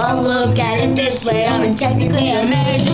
I'll look at it this way, I'm technically a major.